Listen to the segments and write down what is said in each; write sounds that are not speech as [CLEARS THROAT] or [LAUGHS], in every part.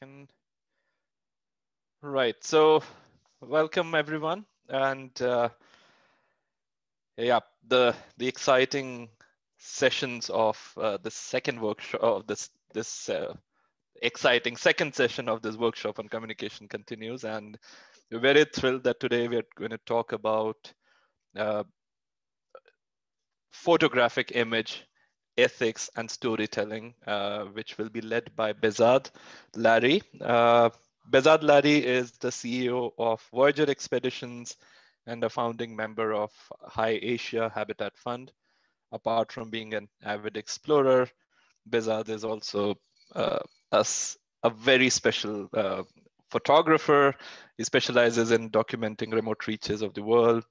Can right. So welcome everyone, and uh, yeah, the the exciting sessions of uh, the second workshop of this this uh, exciting second session of this workshop on communication continues, and we're very thrilled that today we're going to talk about uh, photographic image ethics and storytelling, uh, which will be led by Behzad Larry. Uh, Behzad Larry is the CEO of Voyager Expeditions and a founding member of High Asia Habitat Fund. Apart from being an avid explorer, Behzad is also uh, a, a, very special uh, photographer. He specializes in documenting remote reaches of the world.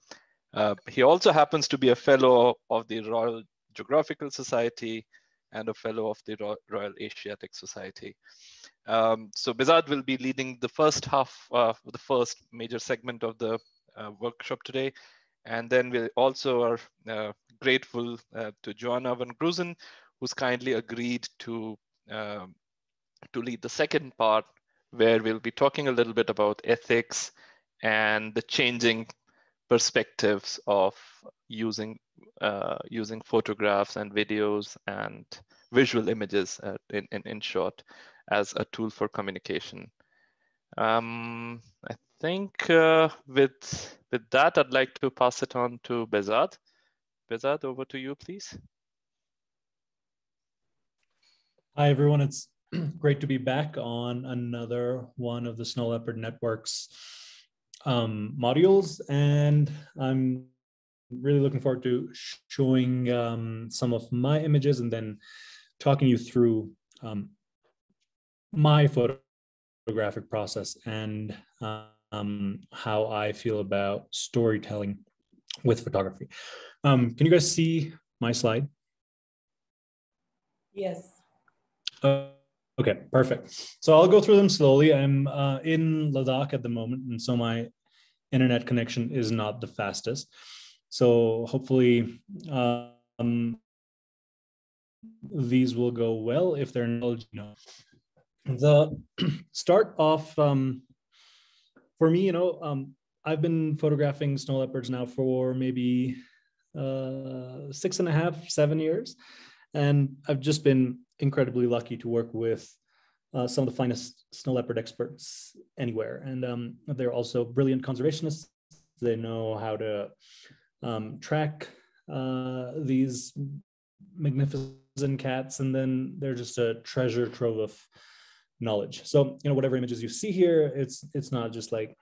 Uh, he also happens to be a fellow of the Royal Geographical Society and a fellow of the Royal Asiatic Society. Um, so Behzad will be leading the first half, uh, the first major segment of the uh, workshop today. And then we also are uh, grateful uh, to Joanna van Gruisen, who's kindly agreed to, um, to lead the second part, where we'll be talking a little bit about ethics and the changing perspectives of using uh, using photographs and videos and visual images uh, in, in, in short as a tool for communication. Um, I think uh, with, with that, I'd like to pass it on to Behzad. Behzad, over to you, please. Hi, everyone. It's [CLEARS THROAT] great to be back on another one of the Snow Leopard Network's um, modules. And I'm really looking forward to showing um, some of my images and then talking you through um, my photographic process and um, how I feel about storytelling with photography. Um, can you guys see my slide? Yes. Uh, okay, perfect. So I'll go through them slowly. I'm uh, in Ladakh at the moment, and so my internet connection is not the fastest. So hopefully um, these will go well if they're not. You know. The [CLEARS THROAT] start off um, for me, you know, um, I've been photographing snow leopards now for maybe uh, six and a half, seven years, and I've just been incredibly lucky to work with uh, some of the finest snow leopard experts anywhere, and um, they're also brilliant conservationists. They know how to um, track uh, these magnificent cats, and then they're just a treasure trove of knowledge. So you know, whatever images you see here, it's it's not just like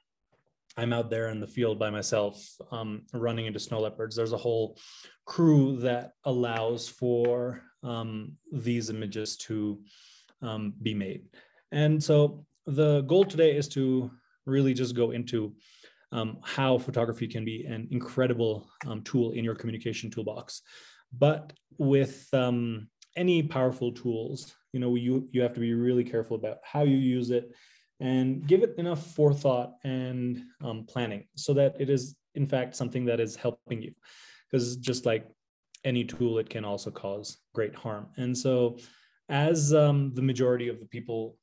I'm out there in the field by myself um, running into snow leopards. There's a whole crew that allows for um, these images to um, be made. And so the goal today is to really just go into um, how photography can be an incredible um, tool in your communication toolbox. But with um, any powerful tools, you know, you, you have to be really careful about how you use it and give it enough forethought and um, planning so that it is, in fact, something that is helping you. Because just like any tool, it can also cause great harm. And so, as um, the majority of the people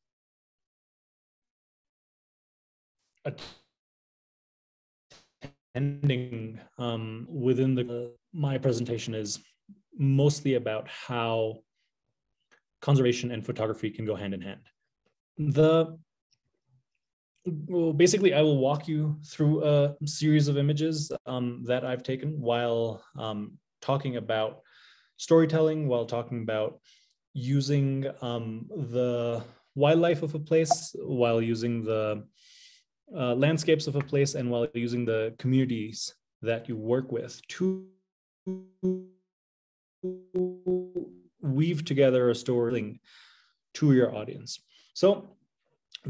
attending um, within the my presentation is mostly about how conservation and photography can go hand in hand. The well, basically, I will walk you through a series of images um, that I've taken while um, talking about storytelling, while talking about using um, the wildlife of a place, while using the uh, landscapes of a place and while using the communities that you work with to weave together a story to your audience. So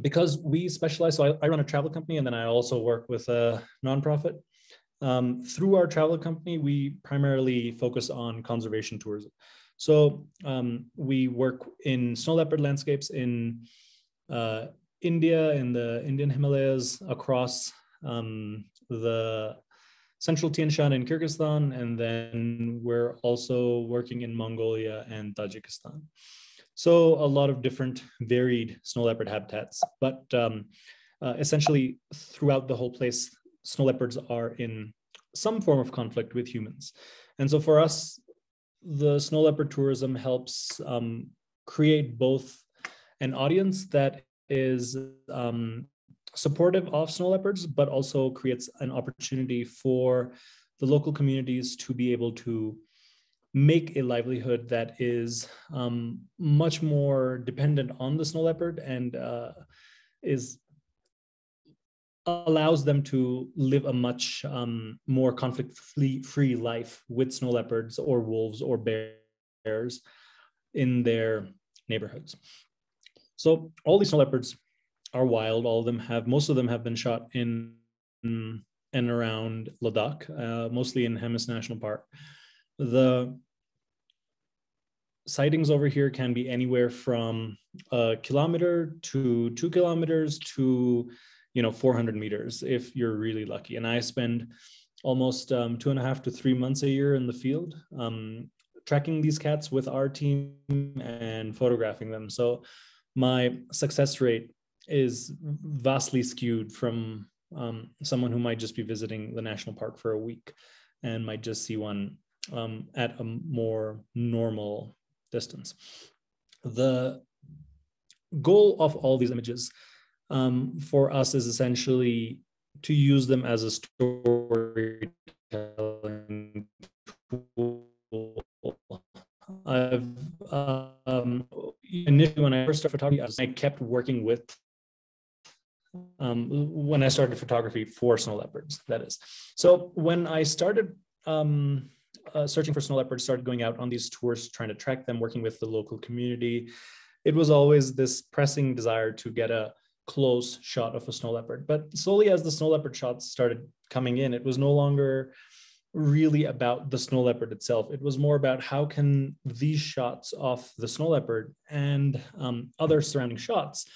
because we specialize, so I, I, run a travel company and then I also work with a nonprofit. Um, through our travel company, we primarily focus on conservation tourism. So um, we work in snow leopard landscapes in uh, India, in the Indian Himalayas, across um, the central Tian Shan in Kyrgyzstan, and then we're also working in Mongolia and Tajikistan. So a lot of different varied snow leopard habitats, but um, uh, essentially throughout the whole place, snow leopards are in some form of conflict with humans. And so for us, the snow leopard tourism helps um, create both an audience that is um, supportive of snow leopards, but also creates an opportunity for the local communities to be able to make a livelihood that is um, much more dependent on the snow leopard and uh, is allows them to live a much um, more conflict-free life with snow leopards or wolves or bears in their neighborhoods. So all these snow leopards are wild. All of them have, most of them have been shot in, in and around Ladakh, uh, mostly in Hemis National Park. The sightings over here can be anywhere from a kilometer to two kilometers to you know 400 meters if you're really lucky. And i spend almost um, two and a half to three months a year in the field um, tracking these cats with our team and photographing them. So my success rate is vastly skewed from um, someone who might just be visiting the national park for a week and might just see one um, at a more normal distance. The goal of all these images um, for us is essentially to use them as a storytelling tool. I've um, initially when I first started photography, I kept working with um, when I started photography for snow leopards. That is, so when I started um, uh, searching for snow leopards, started going out on these tours, trying to track them, working with the local community. It was always this pressing desire to get a close shot of a snow leopard. But slowly, as the snow leopard shots started coming in, it was no longer really about the snow leopard itself. It was more about how can these shots of the snow leopard and um, other surrounding shots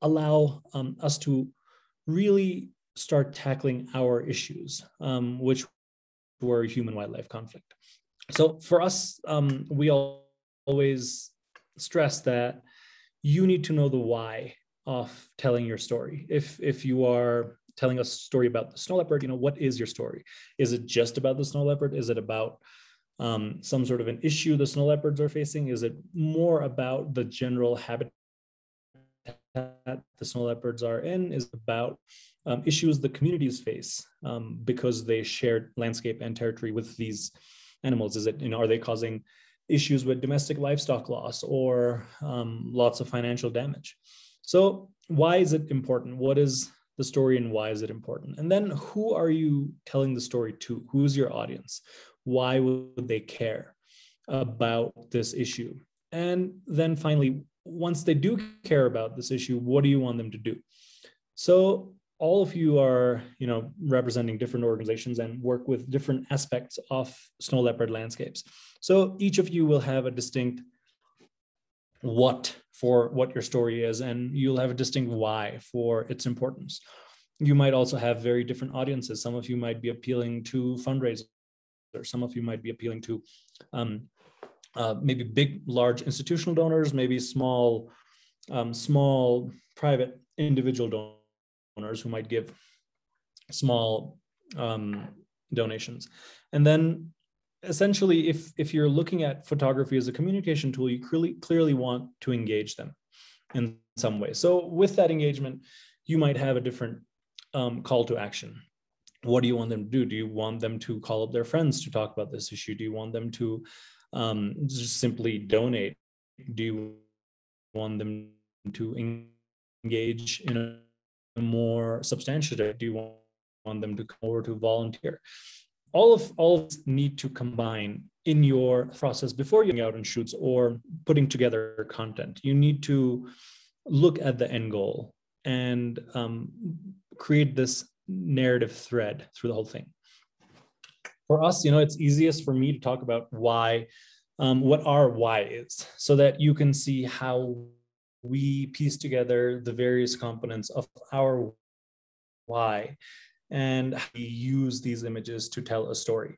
allow um, us to really start tackling our issues, um, which were human wildlife conflict. So for us, um, we always stress that you need to know the why of telling your story. If if you are telling a story about the snow leopard, you know what is your story? Is it just about the snow leopard? Is it about um, some sort of an issue the snow leopards are facing? Is it more about the general habitat that the snow leopards are in? Is about um, issues the communities face um, because they share landscape and territory with these animals? Is it, you know, are they causing issues with domestic livestock loss or um, lots of financial damage? So why is it important? What is the story and why is it important? And then who are you telling the story to? Who's your audience? Why would they care about this issue? And then finally, once they do care about this issue, what do you want them to do? So all of you are you know representing different organizations and work with different aspects of snow leopard landscapes. So each of you will have a distinct what for what your story is and you'll have a distinct why for its importance. You might also have very different audiences. Some of you might be appealing to fundraisers. Or some of you might be appealing to um, uh, maybe big large institutional donors maybe small um, small private individual donors owners who might give small um, donations. And then essentially, if, if you're looking at photography as a communication tool, you clearly, clearly want to engage them in some way. So with that engagement, you might have a different um, call to action. What do you want them to do? Do you want them to call up their friends to talk about this issue? Do you want them to um, just simply donate? Do you want them to engage in a more substantiative? Do you want them to come over to volunteer? All of all of need to combine in your process before going out on shoots or putting together content. You need to look at the end goal and um, create this narrative thread through the whole thing. For us, you know, it's easiest for me to talk about why, um, what our why is, so that you can see how we piece together the various components of our why and we use these images to tell a story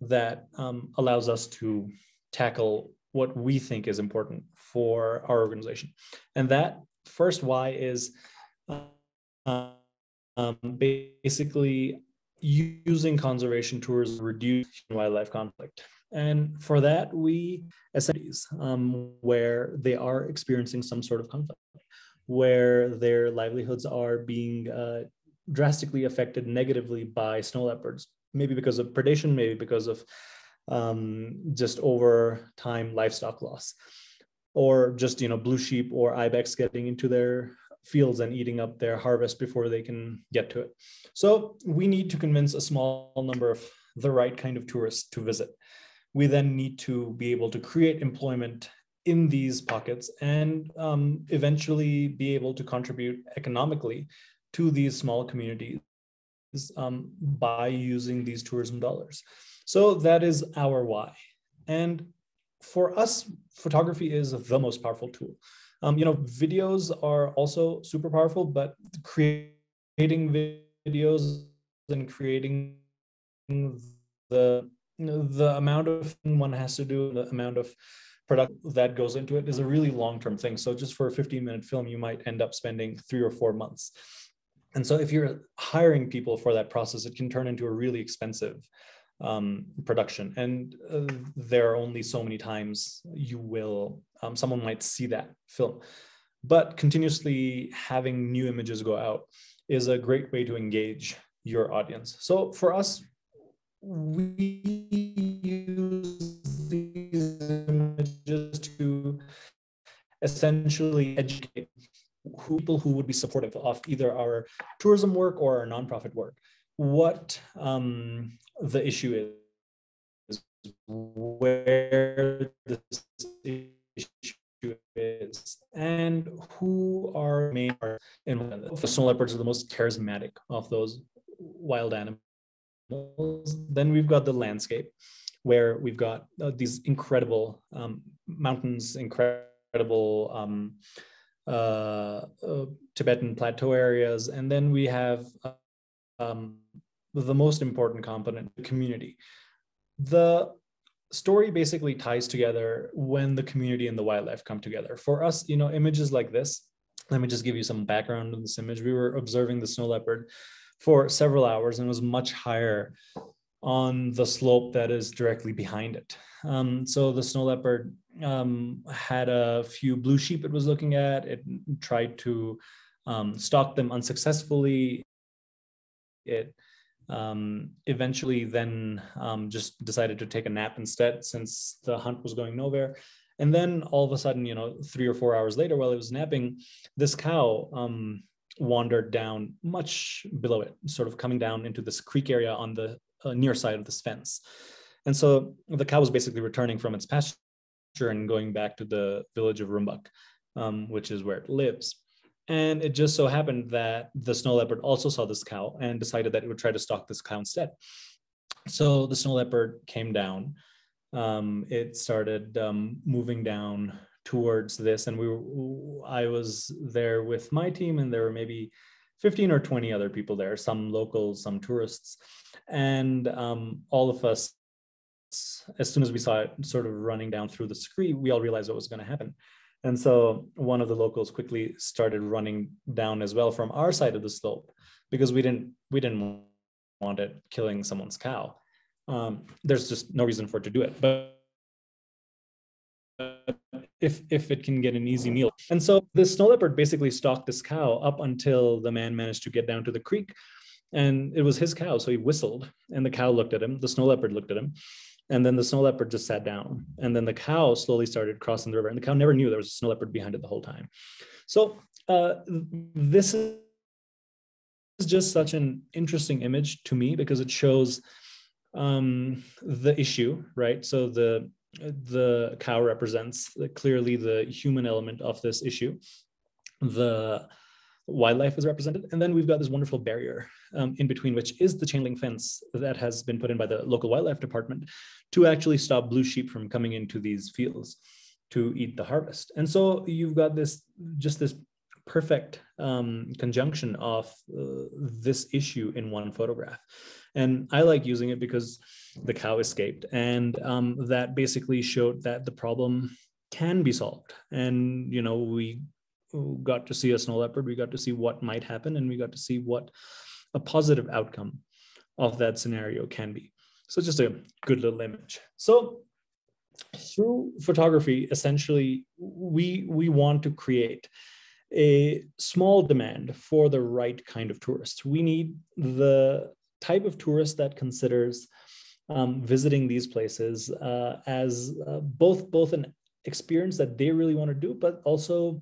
that um, allows us to tackle what we think is important for our organization. And that first why is um, basically using conservation tours to reduce wildlife conflict. And for that, we essentially um, where they are experiencing some sort of conflict, where their livelihoods are being uh, drastically affected negatively by snow leopards, maybe because of predation, maybe because of um, just over time livestock loss, or just you know blue sheep or ibex getting into their fields and eating up their harvest before they can get to it. So we need to convince a small number of the right kind of tourists to visit. We then need to be able to create employment in these pockets and um, eventually be able to contribute economically to these small communities um, by using these tourism dollars. So that is our why. And for us, photography is the most powerful tool. Um, you know, videos are also super powerful, but creating videos and creating the the amount of one has to do, the amount of product that goes into it is a really long-term thing. So just for a 15 minute film, you might end up spending three or four months. And so if you're hiring people for that process, it can turn into a really expensive um, production. And uh, there are only so many times you will, um, someone might see that film. But continuously having new images go out is a great way to engage your audience. So for us, we use these images to essentially educate people who would be supportive of either our tourism work or our nonprofit work what um, the issue is, where this issue is, and who are main in the snow leopards are the most charismatic of those wild animals. Then we've got the landscape, where we've got uh, these incredible um, mountains, incredible um, uh, uh, Tibetan plateau areas, and then we have um, the most important component, the community. The story basically ties together when the community and the wildlife come together. For us, you know, images like this, let me just give you some background on this image. We were observing the snow leopard for several hours and was much higher on the slope that is directly behind it. Um, so the snow leopard um, had a few blue sheep it was looking at. It tried to um, stalk them unsuccessfully. It um, eventually then um, just decided to take a nap instead since the hunt was going nowhere. And then all of a sudden, you know, three or four hours later, while it was napping, this cow um, wandered down much below it, sort of coming down into this creek area on the uh, near side of this fence. And so the cow was basically returning from its pasture and going back to the village of Rumbak, um, which is where it lives. And it just so happened that the snow leopard also saw this cow and decided that it would try to stalk this cow instead. So the snow leopard came down. Um, it started um, moving down towards this, and we were, I was there with my team, and there were maybe 15 or 20 other people there, some locals, some tourists, and um, all of us. As soon as we saw it sort of running down through the screen, we all realized what was going to happen. And so one of the locals quickly started running down as well from our side of the slope because we didn't we didn't want it killing someone's cow. Um, there's just no reason for it to do it. But if if it can get an easy meal. And so the snow leopard basically stalked this cow up until the man managed to get down to the creek. And it was his cow. So he whistled and the cow looked at him. The snow leopard looked at him. And then the snow leopard just sat down. And then the cow slowly started crossing the river. And the cow never knew there was a snow leopard behind it the whole time. So uh, this is just such an interesting image to me because it shows um, the issue, right? So the the cow represents clearly the human element of this issue. The wildlife is represented. And then we've got this wonderful barrier um, in between, which is the chain link fence that has been put in by the local wildlife department to actually stop blue sheep from coming into these fields to eat the harvest. And so you've got this just this perfect um, conjunction of uh, this issue in one photograph. And I like using it because the cow escaped. And um, that basically showed that the problem can be solved. And, you know, we got to see a snow leopard, we got to see what might happen, and we got to see what a positive outcome of that scenario can be. So just a good little image. So through photography, essentially, we we want to create a small demand for the right kind of tourist. We need the type of tourist that considers um, visiting these places uh, as uh, both both an experience that they really want to do, but also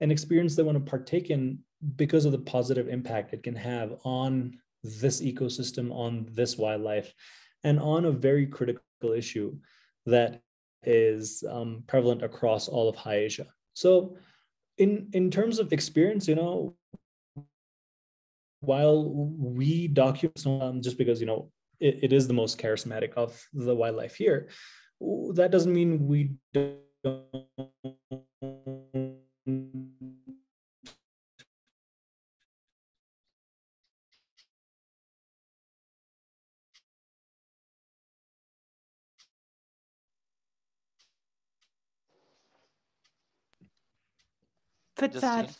an experience they want to partake in because of the positive impact it can have on this ecosystem, on this wildlife, and on a very critical issue that is um, prevalent across all of high Asia. So, in in terms of experience, you know, while we document um, just because you know it, it is the most charismatic of the wildlife here, that doesn't mean we don't Farzad,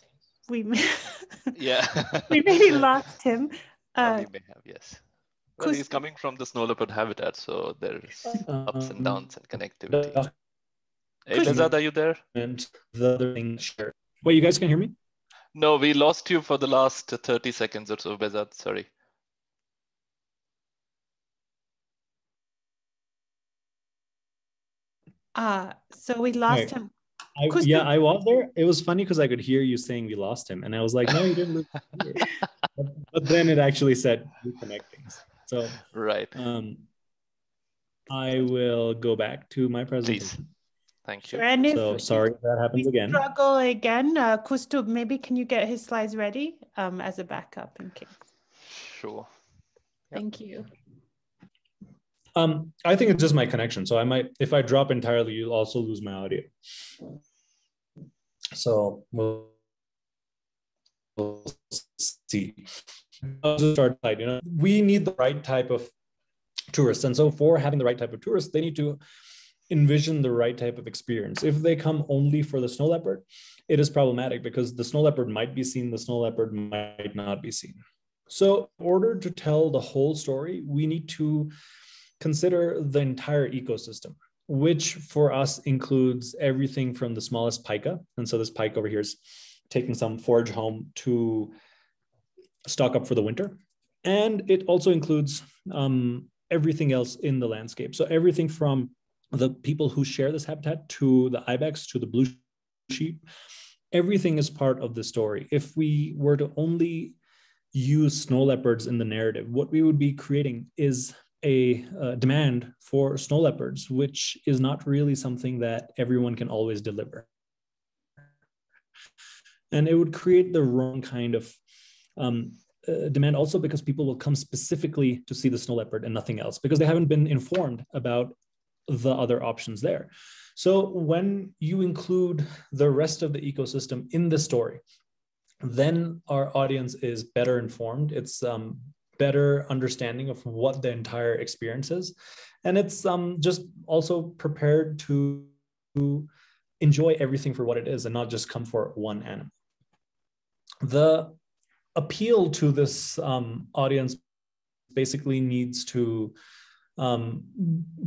we [LAUGHS] [LAUGHS] yeah [LAUGHS] we maybe lost him. Uh, we may have yes. Well, he's coming from the snow leopard habitat, so there's ups and downs and connectivity. Hey, Behzad, are you there? And the other thing, sure. Wait, you guys can hear me? No, we lost you for the last 30 seconds or so, Behzad. Sorry. Ah, uh, so we lost him. I, yeah, I was there. It was funny because I could hear you saying we lost him, and I was like, "No, you didn't lose." [LAUGHS] but, but, then it actually said reconnecting. So right. Um, I will go back to my presentation. Please. Thank you. Sure, and if so sorry if that happens again. Struggle again, uh, Kaustubh. Maybe can you get his slides ready um, as a backup in case? Sure. Yep. Thank you. Um, I think it's just my connection. So I might, if I drop entirely, you'll also lose my audio. So we'll, we'll see. I'll just start You know, we need the right type of tourists, and so for having the right type of tourists, they need to envision the right type of experience. If they come only for the snow leopard, it is problematic because the snow leopard might be seen, the snow leopard might not be seen. So, in order to tell the whole story, we need to consider the entire ecosystem, which for us includes everything from the smallest pika. And so this pika over here is taking some forage home to stock up for the winter. And it also includes um, everything else in the landscape. So everything from the people who share this habitat to the ibex to the blue sheep, everything is part of the story. If we were to only use snow leopards in the narrative, what we would be creating is a uh, demand for snow leopards, which is not really something that everyone can always deliver. And it would create the wrong kind of um, uh, demand also because people will come specifically to see the snow leopard and nothing else because they haven't been informed about the other options there. So when you include the rest of the ecosystem in the story, then our audience is better informed. It's um, better understanding of what the entire experience is. And it's um, just also prepared to enjoy everything for what it is and not just come for one animal. The appeal to this um, audience basically needs to um,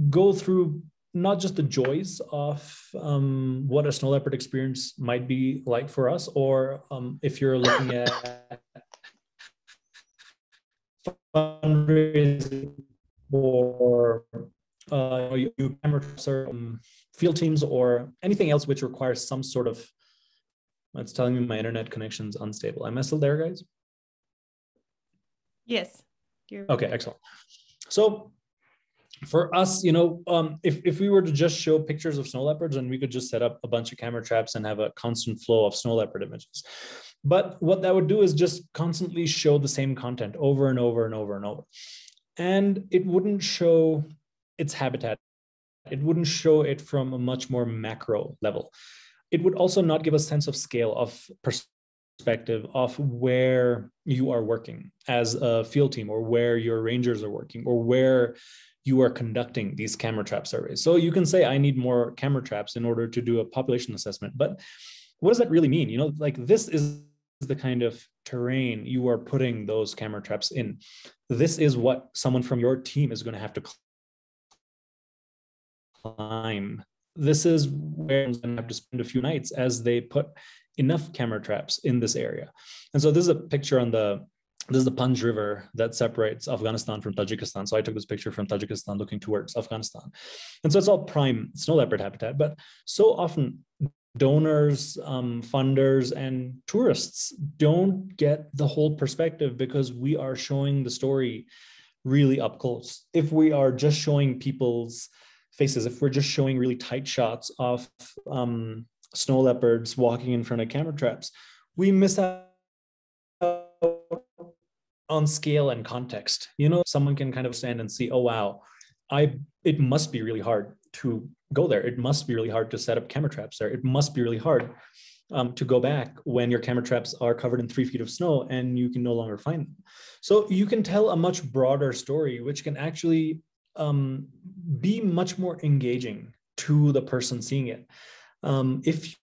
go through not just the joys of um, what a snow leopard experience might be like for us, or um, if you're looking at fundraising or uh, you camera or um, field teams or anything else which requires some sort of it's telling me my internet connection's unstable. Am i still there guys? Yes okay excellent. So for us you know um, if, if we were to just show pictures of snow leopards and we could just set up a bunch of camera traps and have a constant flow of snow leopard images but what that would do is just constantly show the same content over and over and over and over. And it wouldn't show its habitat. It wouldn't show it from a much more macro level. It would also not give a sense of scale of perspective of where you are working as a field team or where your rangers are working or where you are conducting these camera trap surveys. So you can say, I need more camera traps in order to do a population assessment. But what does that really mean? You know, like this is the kind of terrain you are putting those camera traps in. This is what someone from your team is going to have to climb. This is where I'm going to have to spend a few nights as they put enough camera traps in this area. And so this is a picture on the this is the Panj River that separates Afghanistan from Tajikistan. So I took this picture from Tajikistan looking towards Afghanistan. And so it's all prime snow leopard habitat. But so often donors, um, funders, and tourists don't get the whole perspective because we are showing the story really up close. If we are just showing people's faces, if we're just showing really tight shots of um, snow leopards walking in front of camera traps, we miss out on scale and context. You know, someone can kind of stand and see, oh wow, I it must be really hard to go there. It must be really hard to set up camera traps there. It must be really hard um, to go back when your camera traps are covered in three feet of snow and you can no longer find them. So you can tell a much broader story, which can actually um, be much more engaging to the person seeing it. Um, if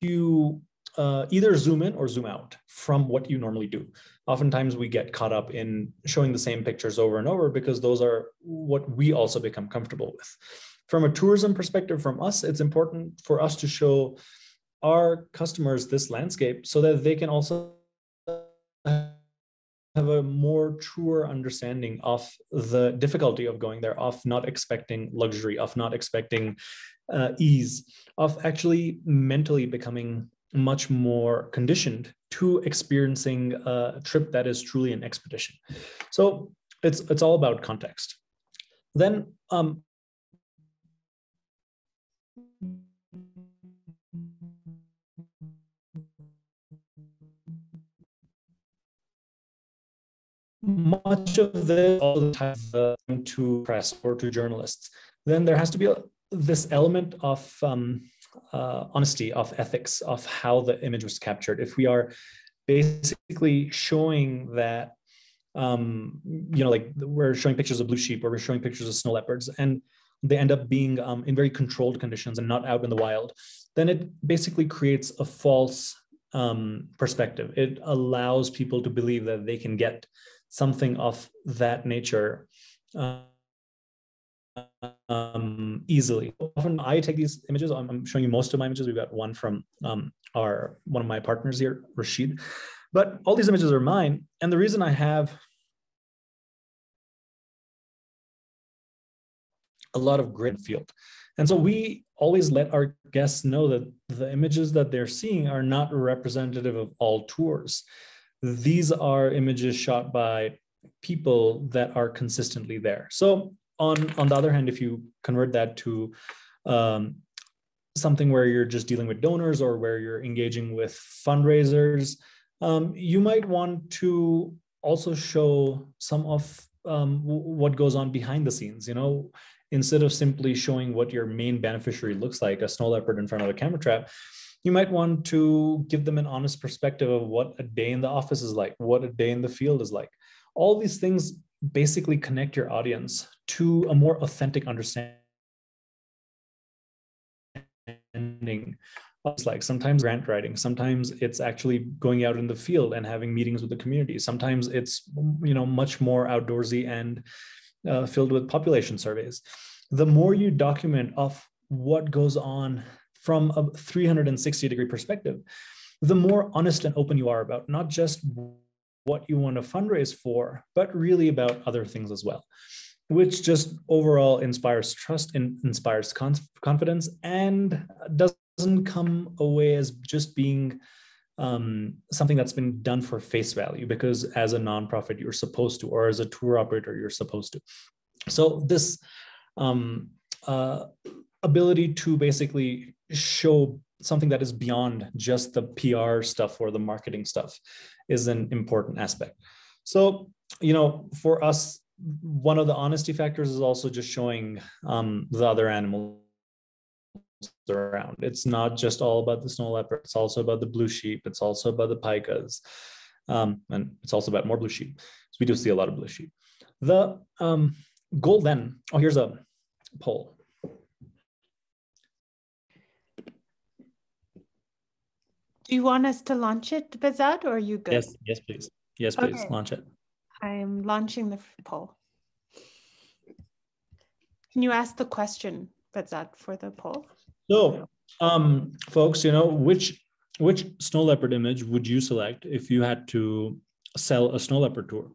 you uh, either zoom in or zoom out from what you normally do. Oftentimes we get caught up in showing the same pictures over and over because those are what we also become comfortable with. From a tourism perspective, from us, it's important for us to show our customers this landscape so that they can also have a more truer understanding of the difficulty of going there, of not expecting luxury, of not expecting uh, ease, of actually mentally becoming much more conditioned to experiencing a trip that is truly an expedition. So it's it's all about context. Then um, much of this all the time to press or to journalists. Then there has to be a, this element of um, uh, honesty, of ethics, of how the image was captured. If we are basically showing that, um, you know, like we're showing pictures of blue sheep or we're showing pictures of snow leopards, and they end up being um, in very controlled conditions and not out in the wild, then it basically creates a false um, perspective. It allows people to believe that they can get something of that nature. Um, easily. Often I take these images. I'm, I'm, showing you most of my images. We've got one from um, our one of my partners here, Rashid. But all these images are mine. And the reason I have a lot of grid field. And so we always let our guests know that the images that they're seeing are not representative of all tours. These are images shot by people that are consistently there. So on on the other hand, if you convert that to um, something where you're just dealing with donors or where you're engaging with fundraisers, um, you might want to also show some of um, what goes on behind the scenes. You know, instead of simply showing what your main beneficiary looks like, a snow leopard in front of a camera trap, you might want to give them an honest perspective of what a day in the office is like, what a day in the field is like. All these things basically connect your audience to a more authentic understanding it's like. Sometimes grant writing sometimes it's actually going out in the field and having meetings with the community. Sometimes it's you know much more outdoorsy and uh, filled with population surveys. The more you document of what goes on from a 360 degree perspective the more honest and open you are about not just what you want to fundraise for, but really about other things as well, which just overall inspires trust and inspires confidence and doesn't come away as just being um, something that's been done for face value because as a nonprofit you're supposed to, or as a tour operator you're supposed to. So this um, uh, ability to basically show something that is beyond just the PR stuff or the marketing stuff is an important aspect. So, you know, for us, one of the honesty factors is also just showing um, the other animals around. It's not just all about the snow leopard. It's also about the blue sheep. It's also about the pikas. Um, and it's also about more blue sheep. So we do see a lot of blue sheep. The um, goal then, oh, here's a poll. Do you want us to launch it, Behzad, or are you good? Yes, yes, please. Yes, please, Okay. launch it. I'm launching the poll. Can you ask the question, Behzad, for the poll? So, um, folks, you know, which which snow leopard image would you select if you had to sell a snow leopard tour?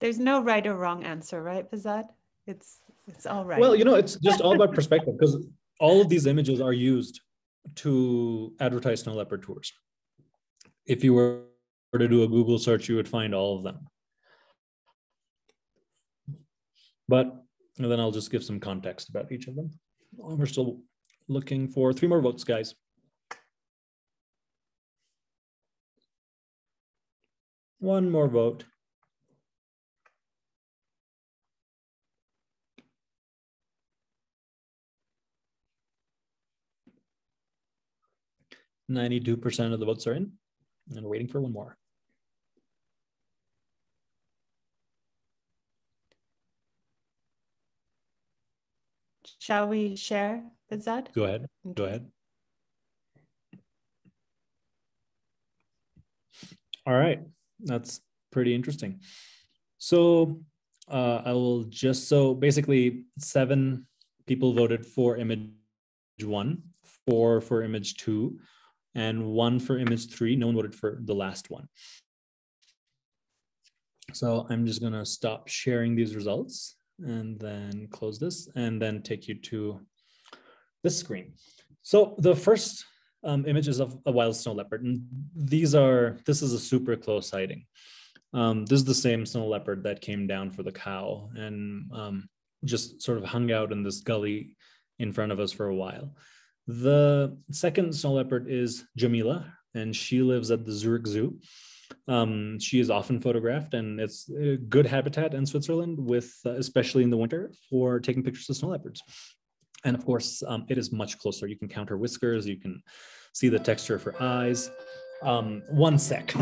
There's no right or wrong answer, right, Behzad? It's it's all right. Well, you know, it's just all about [LAUGHS] perspective because all of these images are used to advertise snow leopard tours. If you were to do a Google search, you would find all of them. But then I'll just give some context about each of them. Oh, We're still looking for three more votes, guys. One more vote. Ninety-two percent of the votes are in, and we're waiting for one more. Shall we share, Behzad? Go ahead. Go ahead. All right, that's pretty interesting. So uh, I will just so basically seven people voted for image one, four for image two, and one for image three. No one voted for the last one. So I'm just gonna stop sharing these results and then close this and then take you to this screen. So the first um, images of a wild snow leopard, and these are, this is a super close sighting. Um, this is the same snow leopard that came down for the cow and um, just sort of hung out in this gully in front of us for a while. The second snow leopard is Jamila, and she lives at the Zurich Zoo. Um, she is often photographed, and it's a good habitat in Switzerland, with uh, especially in the winter for taking pictures of snow leopards. And of course, um, it is much closer. You can count her whiskers, you can see the texture of her eyes. Um, one sec.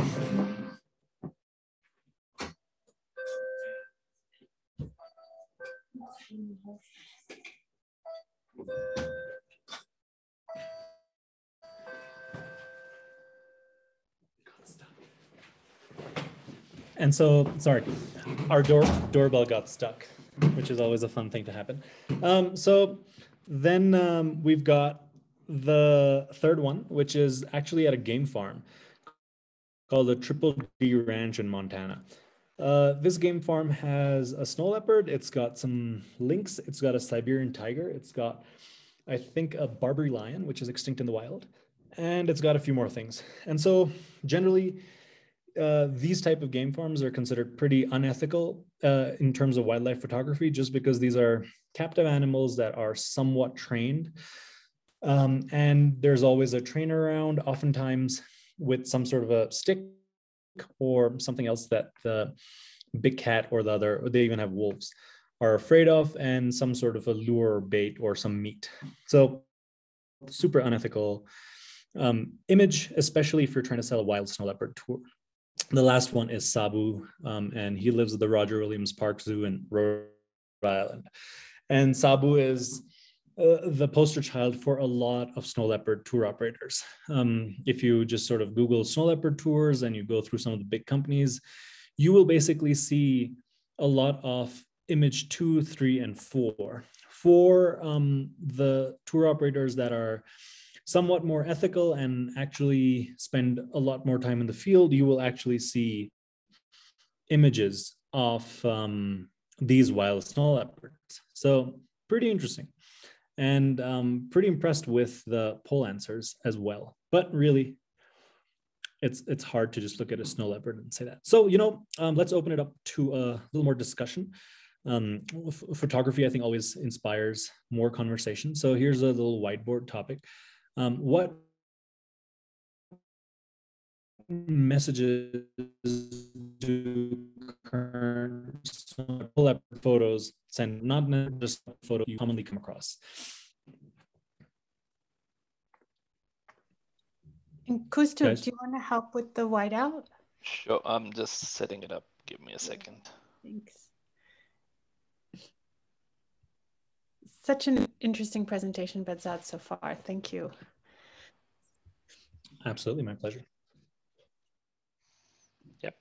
And so, sorry, our door doorbell got stuck, which is always a fun thing to happen. Um, so then um, we've got the third one, which is actually at a game farm called the Triple D Ranch in Montana. Uh, this game farm has a snow leopard. It's got some lynx. It's got a Siberian tiger. It's got, I think, a Barbary lion, which is extinct in the wild, and it's got a few more things. And so, generally, uh, these type of game farms are considered pretty unethical uh, in terms of wildlife photography, just because these are captive animals that are somewhat trained. Um, and there's always a trainer around, oftentimes with some sort of a stick or something else that the big cat or the other, or they even have wolves, are afraid of, and some sort of a lure or bait or some meat. So super unethical um, image, especially if you're trying to sell a wild snow leopard tour. The last one is Sabu, um, and he lives at the Roger Williams Park Zoo in Rhode Island. And Sabu is uh, the poster child for a lot of snow leopard tour operators. Um, if you just sort of Google snow leopard tours and you go through some of the big companies, you will basically see a lot of image two, three, and four. For um, the tour operators that are somewhat more ethical and actually spend a lot more time in the field, you will actually see images of um, these wild snow leopards. So pretty interesting and um, pretty impressed with the poll answers as well. But really, it's it's hard to just look at a snow leopard and say that. So you know, um, let's open it up to a little more discussion. um, photography, I think, always inspires more conversation. So here's a little whiteboard topic. Um, what messages do current so pull up photos send? Not just photo you commonly come across. And Kaustubh, do you want to help with the whiteout? Sure, I'm just setting it up. Give me a second. Thanks. Such an interesting presentation, Behzad, so far. Thank you. Absolutely, my pleasure. Yep.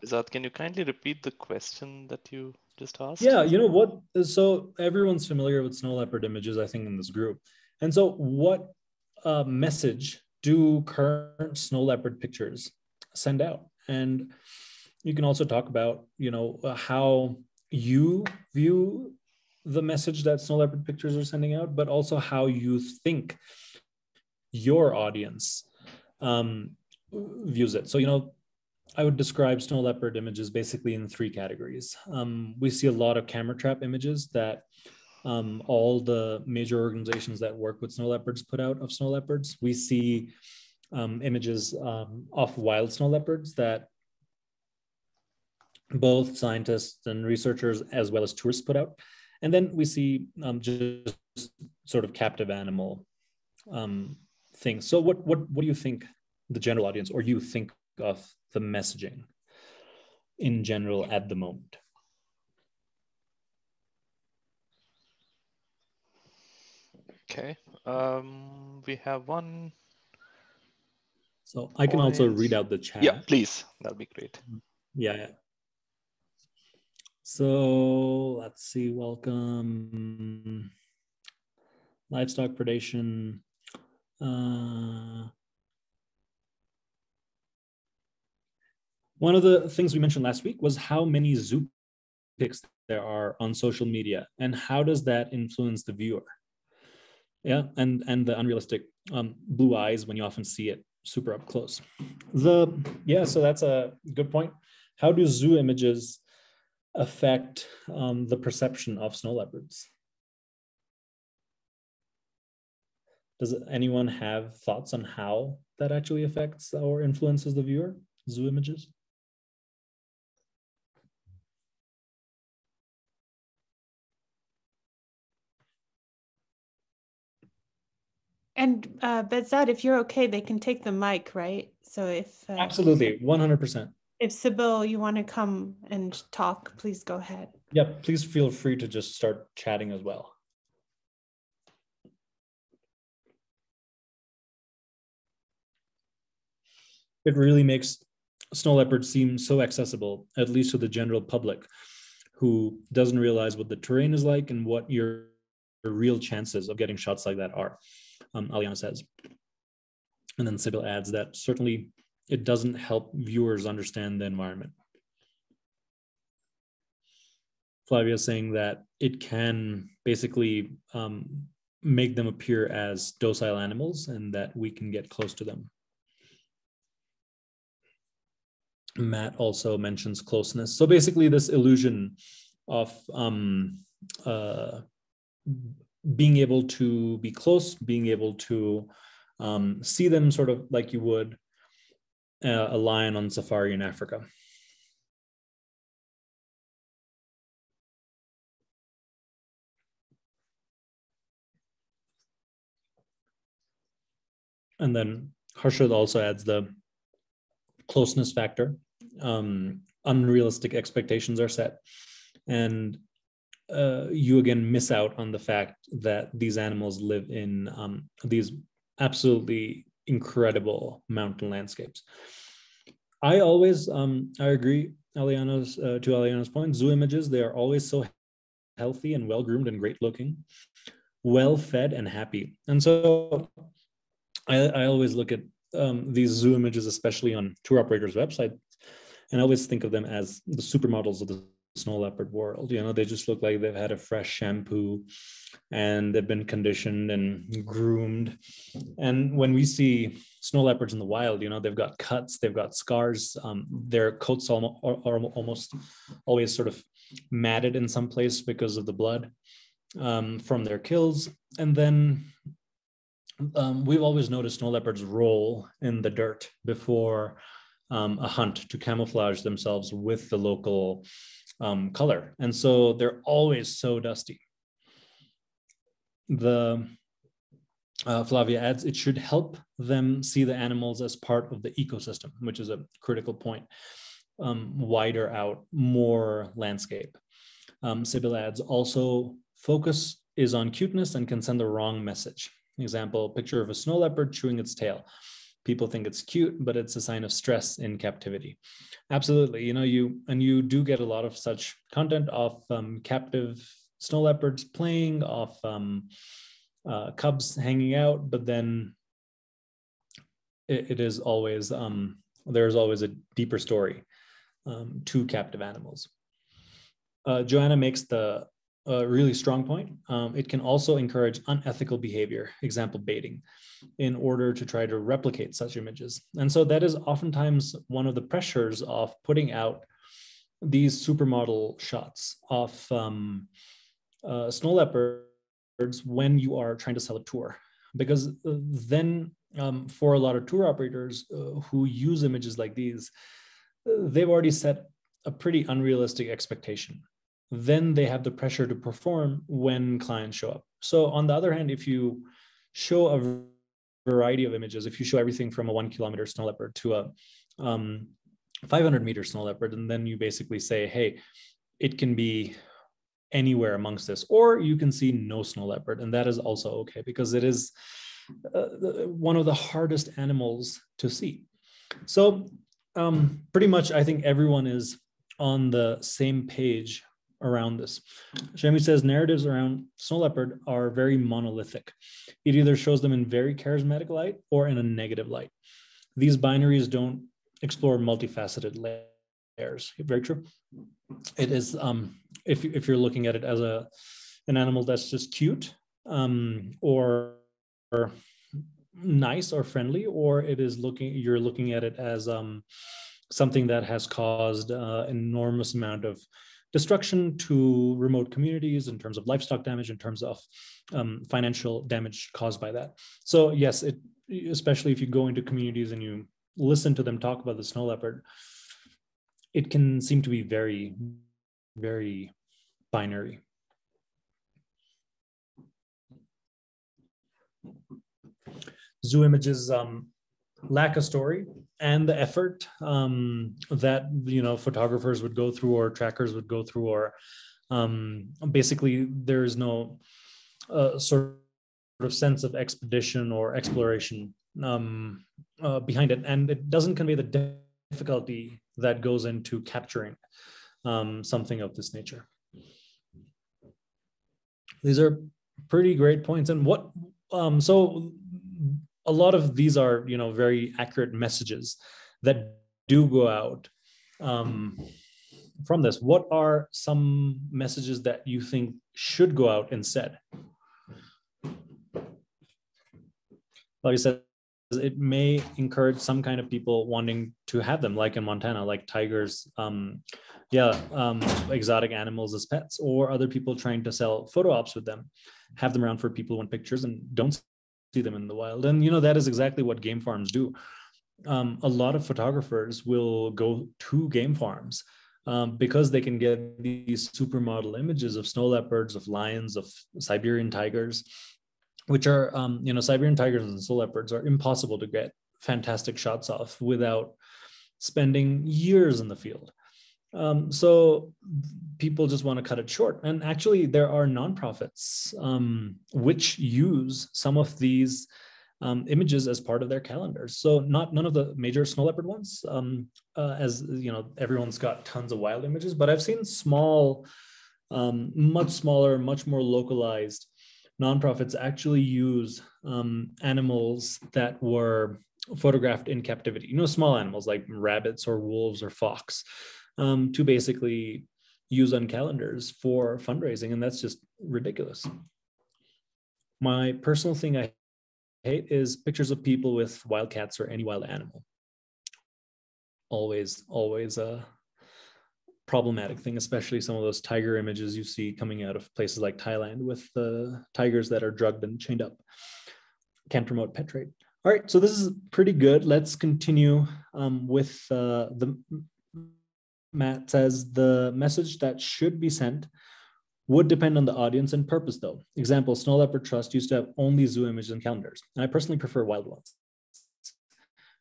Behzad, can you kindly repeat the question that you just asked? Yeah, you know what? So everyone's familiar with snow leopard images, I think, in this group. And so what uh, message do current snow leopard pictures send out? And you can also talk about, you know, how you view the message that snow leopard pictures are sending out, but also how you think your audience um, views it. So, you know, I would describe snow leopard images basically in three categories. Um, we see a lot of camera trap images that um, all the major organizations that work with snow leopards put out of snow leopards. We see um, images um, of wild snow leopards that both scientists and researchers as well as tourists put out. And then we see um, just sort of captive animal um, things. So what, what, what do you think the general audience or you think of the messaging in general at the moment? Okay, um, we have one. So I can point. also read out the chat. Yeah, please. That'll be great. Yeah. yeah. So let's see. Welcome. Livestock predation. Uh, one of the things we mentioned last week was how many zoo pics there are on social media and how does that influence the viewer yeah and and the unrealistic um, blue eyes when you often see it super up close the yeah so that's a good point how do zoo images affect um, the perception of snow leopards? Does anyone have thoughts on how that actually affects or influences the viewer, zoo images? And uh, Behzad, if you're okay, they can take the mic, right? So if uh, absolutely, one hundred percent if Sybil, you want to come and talk, please go ahead. Yeah, please feel free to just start chatting as well. It really makes snow leopard seem so accessible, at least to the general public, who doesn't realize what the terrain is like and what your, real chances of getting shots like that are, um, Aliana says. And then Sybil adds that certainly it doesn't help viewers understand the environment. Flavia is saying that it can basically um, make them appear as docile animals and that we can get close to them. Matt also mentions closeness. So basically this illusion of um, uh, being able to be close, being able to um, see them sort of like you would uh, a lion on safari in Africa. And then Harshad also adds the closeness factor. Um, unrealistic expectations are set. And uh, you again miss out on the fact that these animals live in um, these absolutely incredible mountain landscapes. I always, um, I agree, Aliana's uh, to Aliana's point. Zoo images they are always so healthy and well groomed and great looking, well fed and happy. And so, I, I always look at um, these zoo images, especially on tour operators' websites, and I always think of them as the supermodels of the snow leopard world. You know, they just look like they've had a fresh shampoo and they've been conditioned and groomed. And when we see snow leopards in the wild, you know, they've got cuts, they've got scars. Um, their coats are, almost always sort of matted in some place because of the blood um, from their kills. And then um, we've always noticed snow leopards roll in the dirt before um, a hunt to camouflage themselves with the local um, color. And so they're always so dusty. The uh, Flavia adds, it should help them see the animals as part of the ecosystem, which is a critical point. Um, wider out, more landscape. Um, Sybil adds, also focus is on cuteness and can send the wrong message. Example, picture of a snow leopard chewing its tail. People think it's cute, but it's a sign of stress in captivity. Absolutely, you know, you and you do get a lot of such content of um, captive snow leopards playing, of um, uh, cubs hanging out, but then it, it is always um, there's always a deeper story um, to captive animals. Uh, Joanna makes the a really strong point. Um, it can also encourage unethical behavior, example baiting, in order to try to replicate such images. And so that is oftentimes one of the pressures of putting out these supermodel shots of um, uh, snow leopards when you are trying to sell a tour. Because then um, for a lot of tour operators uh, who use images like these, they've already set a pretty unrealistic expectation then they have the pressure to perform when clients show up. So on the other hand, if you show a variety of images, if you show everything from a one kilometer snow leopard to a um, 500 meter snow leopard, and then you basically say, hey, it can be anywhere amongst this, or you can see no snow leopard, and that is also okay because it is uh, one of the hardest animals to see. So um, pretty much, I think everyone is on the same page around this. Shami says narratives around snow leopard are very monolithic. It either shows them in very charismatic light or in a negative light. These binaries don't explore multifaceted layers. Very true. It is um, if if you're looking at it as a an animal that's just cute um, or, or nice or friendly, or it is looking you're looking at it as um, something that has caused uh, enormous amount of destruction to remote communities in terms of livestock damage, in terms of um, financial damage caused by that. So yes, it, especially if you go into communities and you listen to them talk about the snow leopard, it can seem to be very, very binary. Zoo images um, lack a story and the effort um, that you know photographers would go through or trackers would go through or um, basically there is no uh, sort of sense of expedition or exploration um, uh, behind it. And it doesn't convey the difficulty that goes into capturing um, something of this nature. These are pretty great points. And what um, so a lot of these are you know very accurate messages that do go out. Um, from this what are some messages that you think should go out instead? Like i said it may encourage some kind of people wanting to have them like in montana like tigers um, yeah um, exotic animals as pets or other people trying to sell photo ops with them. Have them around for people who want pictures and don't see them in the wild. And you know that is exactly what game farms do. Um, a lot of photographers will go to game farms um, because they can get these supermodel images of snow leopards, of lions, of Siberian tigers, which are um, you know Siberian tigers and snow leopards are impossible to get fantastic shots off without spending years in the field. Um, so people just want to cut it short. And actually, there are nonprofits um, which use some of these um, images as part of their calendars. So not none of the major snow leopard ones, um, uh, as you know, everyone's got tons of wild images, but I've seen small, um, much smaller, much more localized nonprofits actually use um, animals that were photographed in captivity. You know, small animals like rabbits or wolves or fox um, to basically use on calendars for fundraising. And that's just ridiculous. My personal thing I hate is pictures of people with wild cats or any wild animal. Always, always a problematic thing, especially some of those tiger images you see coming out of places like Thailand with the tigers that are drugged and chained up. Can't promote pet trade. All right, so this is pretty good. Let's continue um, with uh, the Matt says the message that should be sent would depend on the audience and purpose though. Example, Snow Leopard Trust used to have only zoo images and calendars, and I personally prefer wild ones.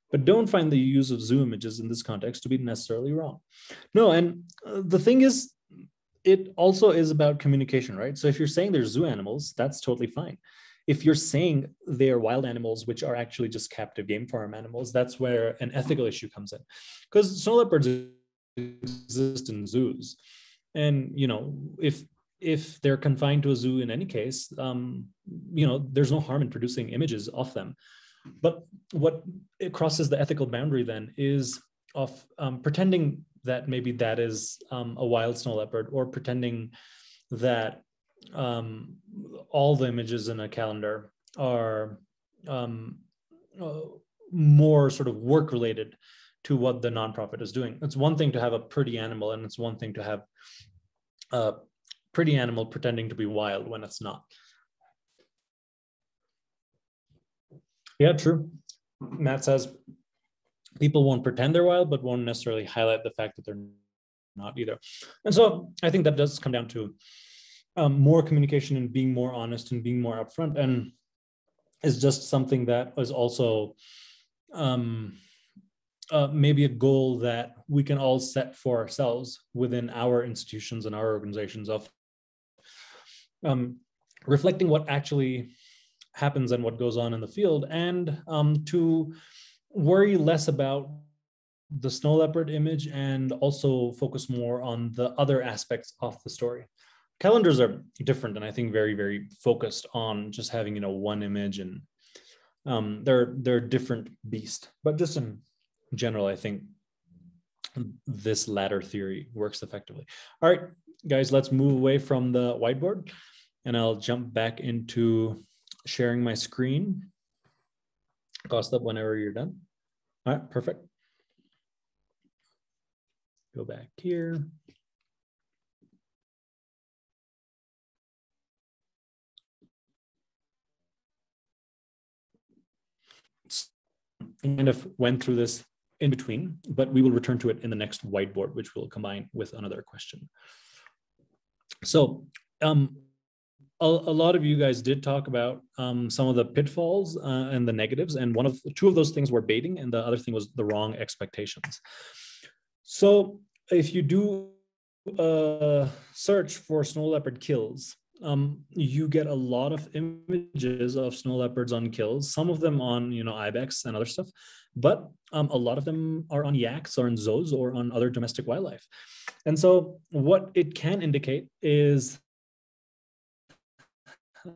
But don't find the use of zoo images in this context to be necessarily wrong. No, and uh, the thing is, it also is about communication, right? So if you're saying they're zoo animals, that's totally fine. If you're saying they're wild animals, which are actually just captive game farm animals, that's where an ethical issue comes in. Because snow leopards exist in zoos. And, you know, if if they're confined to a zoo in any case, um, you know, there's no harm in producing images of them. But what it crosses the ethical boundary then is of um, pretending that maybe that is um, a wild snow leopard or pretending that um, all the images in a calendar are um, uh, more sort of work related to what the nonprofit is doing. It's one thing to have a pretty animal, and it's one thing to have a pretty animal pretending to be wild when it's not. Yeah, true. Matt says people won't pretend they're wild, but won't necessarily highlight the fact that they're not either. And so I think that does come down to um, more communication and being more honest and being more upfront. And is just something that is also um, uh, maybe a goal that we can all set for ourselves within our institutions and our organizations of um, reflecting what actually happens and what goes on in the field and um, to worry less about the snow leopard image and also focus more on the other aspects of the story. Calendars are different and i think very very focused on just having you know one image and um, they're they're different beast but just in general i think this latter theory works effectively. All right guys let's move away from the whiteboard and i'll jump back into sharing my screen. Kaustubh whenever you're done. All right perfect. Go back here. Kind of went through this in between, but we will return to it in the next whiteboard, which we'll combine with another question. So um, a, a, lot of you guys did talk about um, some of the pitfalls uh, and the negatives, and one of two of those things were baiting, and the other thing was the wrong expectations. So if you do a search for snow leopard kills, um, you get a lot of images of snow leopards on kills, some of them on, you know, ibex and other stuff, but um, a lot of them are on yaks or on dzos or on other domestic wildlife. And so what it can indicate is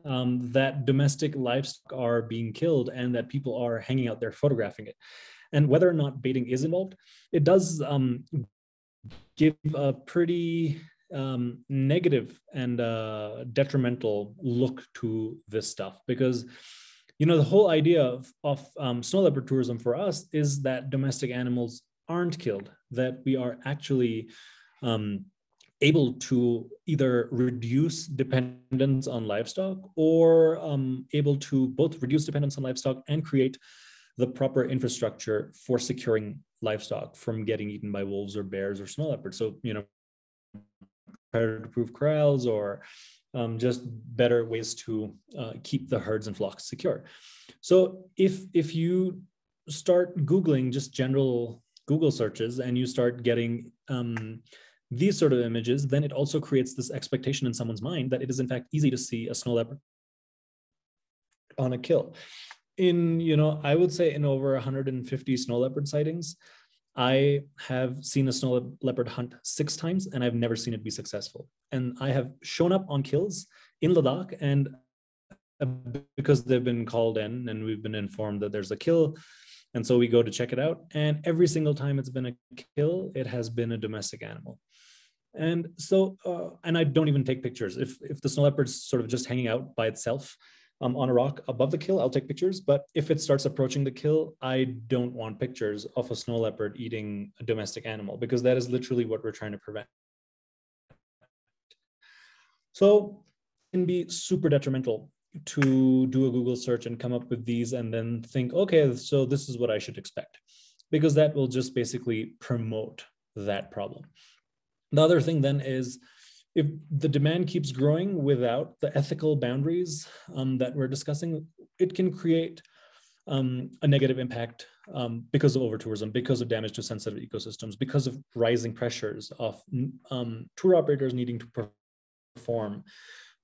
um, that domestic livestock are being killed and that people are hanging out there photographing it. And whether or not baiting is involved, it does um, give a pretty um, negative and uh, detrimental look to this stuff because you know the whole idea of, of um, snow leopard tourism for us is that domestic animals aren't killed that we are actually um, able to either reduce dependence on livestock or um, able to both reduce dependence on livestock and create the proper infrastructure for securing livestock from getting eaten by wolves or bears or snow leopards. So, you know, predator-proof corrals or um, just better ways to uh, keep the herds and flocks secure. So if if you start googling just general Google searches and you start getting um, these sort of images, then it also creates this expectation in someone's mind that it is in fact easy to see a snow leopard on a kill. In you know, I would say in over 150 snow leopard sightings, I have seen a snow leopard hunt six times and I've never seen it be successful. And I have shown up on kills in Ladakh and uh, because they've been called in and we've been informed that there's a kill. And so we go to check it out. And every single time it's been a kill, it has been a domestic animal. And so, uh, and I don't even take pictures. If, if the snow leopard's sort of just hanging out by itself, um, on a rock above the kill, I'll take pictures. But if it starts approaching the kill, I don't want pictures of a snow leopard eating a domestic animal because that is literally what we're trying to prevent. So it can be super detrimental to do a Google search and come up with these and then think, okay, so this is what I should expect because that will just basically promote that problem. The other thing then is if the demand keeps growing without the ethical boundaries um, that we're discussing, it can create um, a negative impact um, because of overtourism, because of damage to sensitive ecosystems, because of rising pressures of um, tour operators needing to perform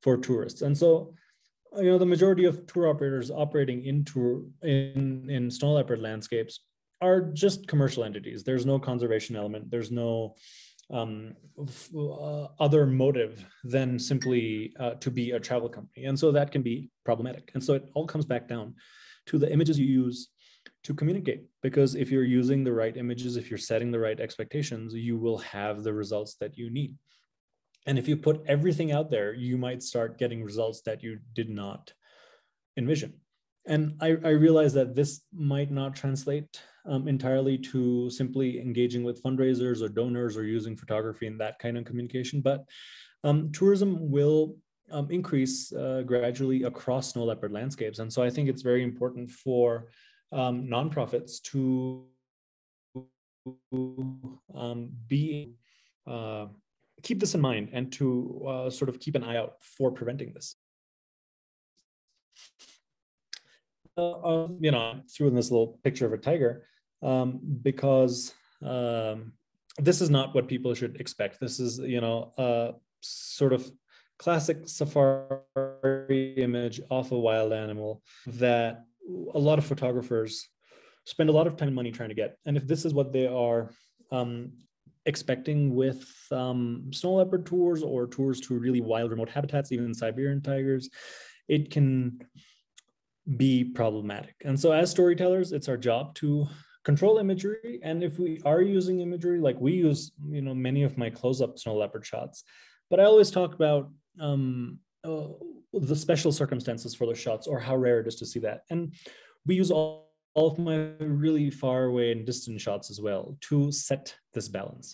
for tourists. And so, you know, the majority of tour operators operating in tour in in snow leopard landscapes are just commercial entities. There's no conservation element. There's no um, uh, other motive than simply uh, to be a travel company. And so that can be problematic. And so it all comes back down to the images you use to communicate. Because if you're using the right images, if you're setting the right expectations, you will have the results that you need. And if you put everything out there, you might start getting results that you did not envision. And I, I realize that this might not translate um, entirely to simply engaging with fundraisers or donors or using photography in that kind of communication, but um, tourism will um, increase uh, gradually across snow leopard landscapes. And so I think it's very important for um, nonprofits to um, be uh, keep this in mind and to uh, sort of keep an eye out for preventing this. Uh, uh, you know, threw in this little picture of a tiger um, because um, this is not what people should expect. This is, you know, a sort of classic safari image of a wild animal that a lot of photographers spend a lot of time and money trying to get. And if this is what they are um, expecting with um, snow leopard tours or tours to really wild remote habitats, even Siberian tigers, it can be problematic. And so as storytellers, it's our job to control imagery. And if we are using imagery, like we use, you know, many of my close-up snow leopard shots, but I always talk about um, uh, the special circumstances for those shots or how rare it is to see that. And we use all, all of my really far away and distant shots as well to set this balance.